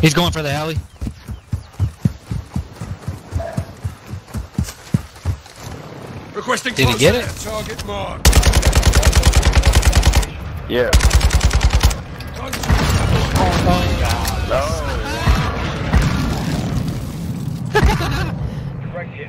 He's going for the alley. Requesting Did he get it? Target mark. Yeah. Oh, oh no. Direct hit.